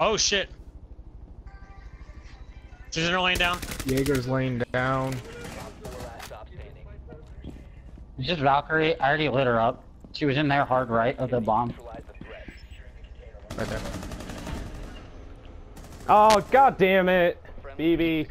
Oh shit. She's in her down. Jaeger's laying down. It's just Valkyrie. I already lit her up. She was in there hard right of the bomb. Right there. Oh god damn it, BB.